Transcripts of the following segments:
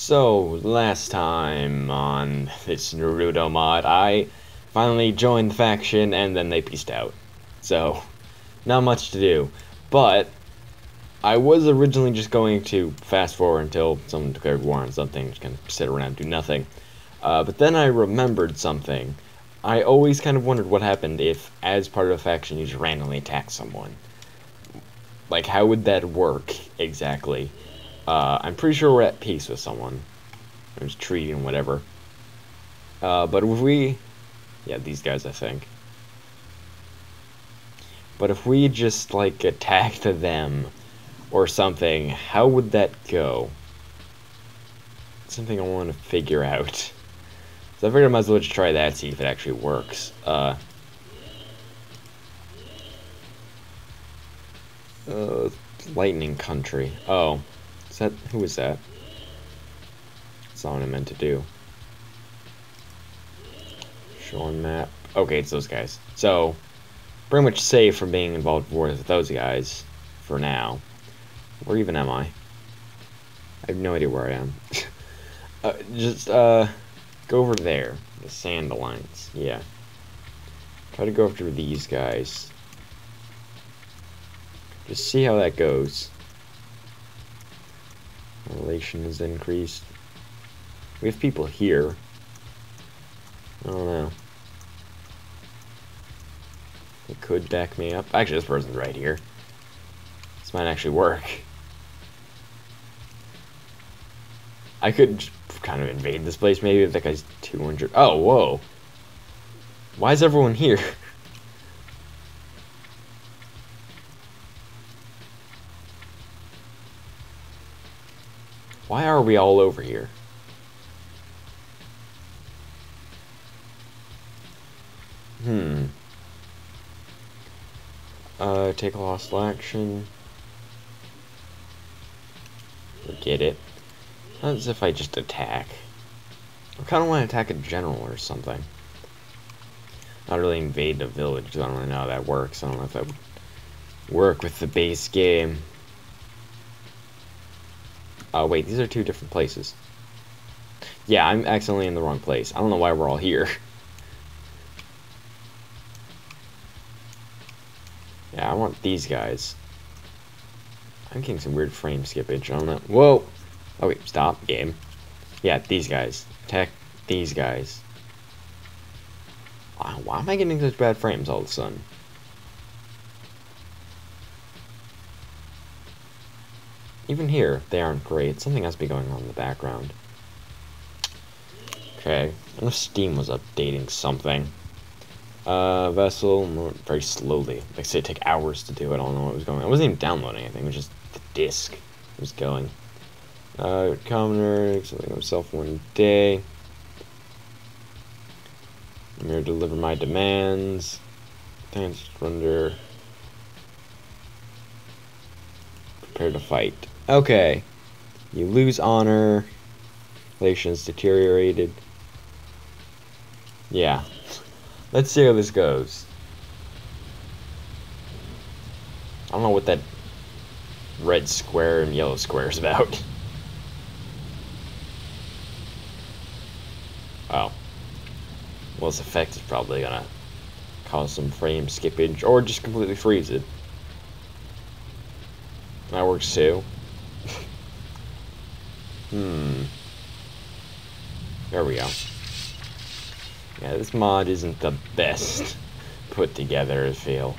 So, last time on this Naruto mod, I finally joined the faction and then they pieced out. So, not much to do. But, I was originally just going to fast forward until someone declared war on something, just kind of sit around do nothing. Uh, but then I remembered something. I always kind of wondered what happened if, as part of a faction, you just randomly attack someone. Like, how would that work exactly? Uh, I'm pretty sure we're at peace with someone. There's treaty and whatever. Uh, but if we... Yeah, these guys, I think. But if we just, like, attacked them or something, how would that go? something I want to figure out. So I figured I might as well just try that, see if it actually works. Uh, uh, lightning country. Oh, is that who is that? That's not what I meant to do. Showing map. Okay, it's those guys. So, pretty much safe from being involved with those guys for now. Where even am I? I have no idea where I am. uh, just uh, go over there. The sand alliance. Yeah. Try to go after these guys. Just see how that goes. Relation is increased. We have people here. I don't know. They could back me up. Actually, this person's right here. This might actually work. I could kind of invade this place maybe if that guy's 200. Oh, whoa. Why is everyone here? Why are we all over here? Hmm. Uh, take a hostile action. Forget it. As if I just attack. I kind of want to attack a general or something. Not really invade the village. I don't really know how that works. I don't know if that would work with the base game. Oh, wait, these are two different places. Yeah, I'm accidentally in the wrong place. I don't know why we're all here. Yeah, I want these guys. I'm getting some weird frame skippage. I don't. Whoa! Oh, wait, stop, game. Yeah, these guys. Attack these guys. Why am I getting such bad frames all of a sudden? Even here, they aren't great. Something has to be going on in the background. Okay, I know Steam was updating something. Uh, Vessel, very slowly. Like I said, it take hours to do it. I don't know what was going on. I wasn't even downloading anything. It was just the disk was going. Uh, commoner, something himself one day. I'm here to deliver my demands. Thanks, render. Prepare to fight. Okay. You lose honor. Relations deteriorated. Yeah. Let's see how this goes. I don't know what that red square and yellow square is about. Oh. Well, this effect is probably gonna cause some frame skippage, or just completely freeze it. That works too. Hmm. There we go. Yeah, this mod isn't the best put together, I feel.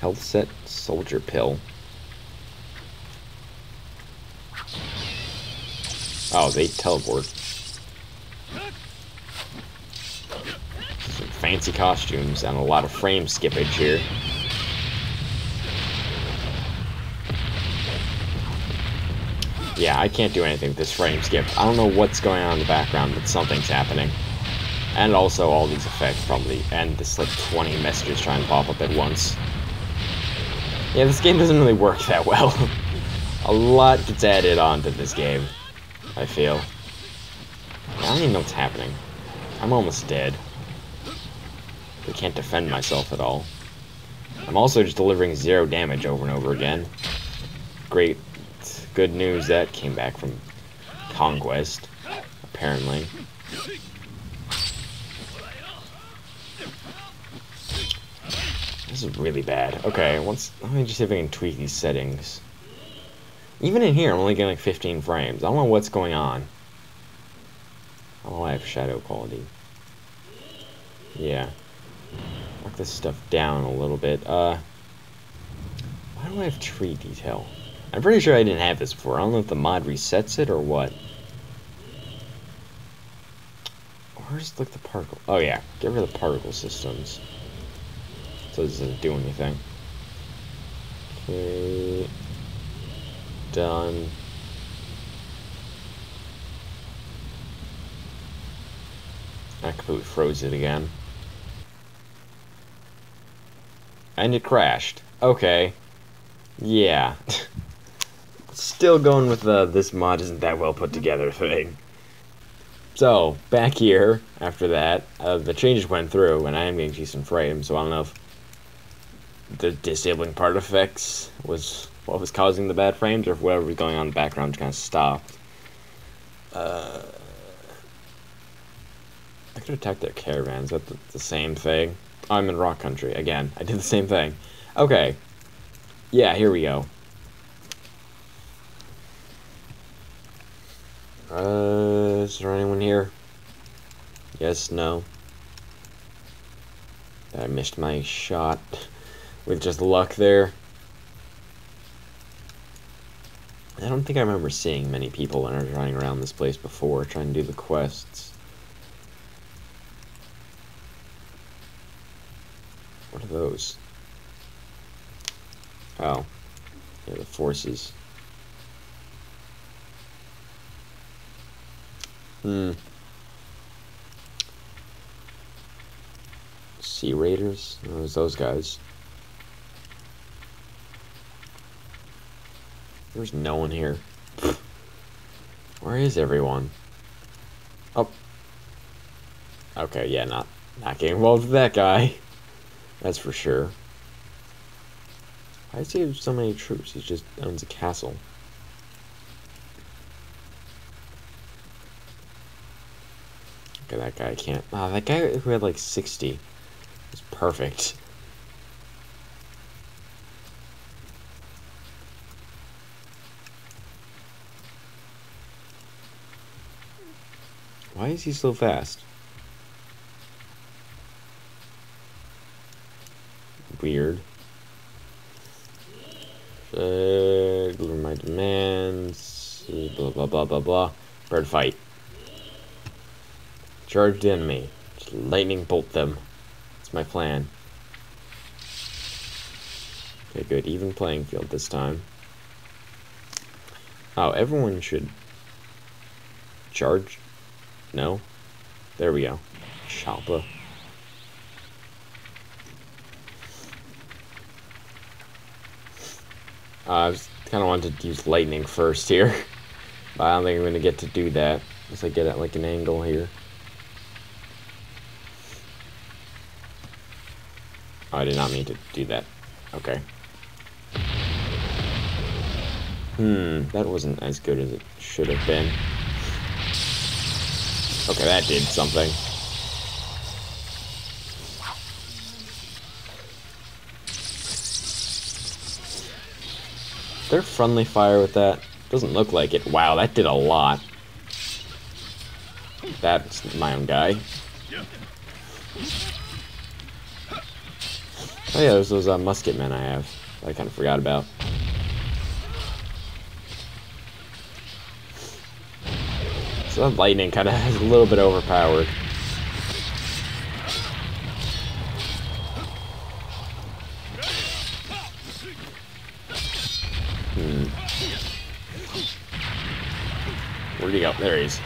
Health set, soldier pill. Oh, they teleport. Some fancy costumes and a lot of frame skippage here. Yeah, I can't do anything with this frame skip. I don't know what's going on in the background, but something's happening. And also all these effects probably, and this like 20 messages trying to pop up at once. Yeah, this game doesn't really work that well. a lot gets added on to this game, I feel. I don't even know what's happening. I'm almost dead. I can't defend myself at all. I'm also just delivering zero damage over and over again. Great good news that came back from Conquest, apparently. This is really bad. Okay, once let me just see if I can tweak these settings. Even in here, I'm only getting like 15 frames. I don't know what's going on. Why I have shadow quality. Yeah. Lock this stuff down a little bit. Uh, why do I have tree detail? I'm pretty sure I didn't have this before. I don't know if the mod resets it or what. Where's like the particle? Oh yeah, get rid of the particle systems. So this doesn't do anything. Okay. Done. I completely froze it again. And it crashed. Okay. Yeah. Still going with the this mod isn't that well put together thing. So, back here, after that, uh, the changes went through, and I am getting decent frames, so I don't know if the disabling part effects was what was causing the bad frames, or if whatever was going on in the background just kind of stopped. Uh, I could attack their caravans. That's the, the same thing. I'm in rock country again. I did the same thing. Okay. Yeah, here we go. Uh, is there anyone here? Yes, no. I missed my shot with just luck there. I don't think I remember seeing many people when I was running around this place before trying to do the quests. What are those? Oh. Yeah, the forces. Hmm. Sea Raiders? Oh, was those guys. There's no one here. Where is everyone? Oh. Okay, yeah, not not getting involved with that guy. That's for sure. He have so many troops? He just owns a castle. That guy can't. Oh, that guy who had like 60 was perfect. Why is he so fast? Weird. Uh, my demands. Blah blah blah blah blah. Bird fight. Charge the enemy. Just lightning bolt them. That's my plan. Okay, good. Even playing field this time. Oh, everyone should charge no? There we go. Shalpa. Uh, I kind of wanted to use lightning first here. but I don't think I'm going to get to do that. Unless I get at like an angle here. Oh, I did not mean to do that. Okay. Hmm, that wasn't as good as it should have been. Okay, that did something. They're friendly fire with that. Doesn't look like it. Wow, that did a lot. That's my own guy. Oh yeah, there's those uh, musket men I have. I kind of forgot about. So that lightning kind of is a little bit overpowered. Hmm. Where'd he go? There he is.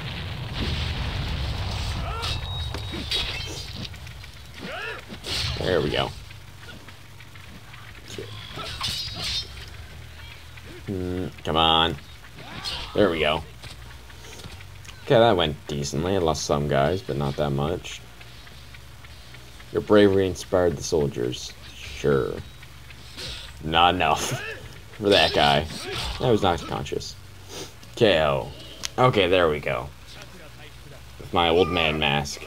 There we go. Hmm, come on. There we go. Okay, that went decently. I lost some guys, but not that much. Your bravery inspired the soldiers. Sure. Not enough. for that guy. That was not conscious. KO. Okay, there we go. With my old man mask.